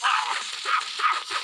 Ha ha ha ha!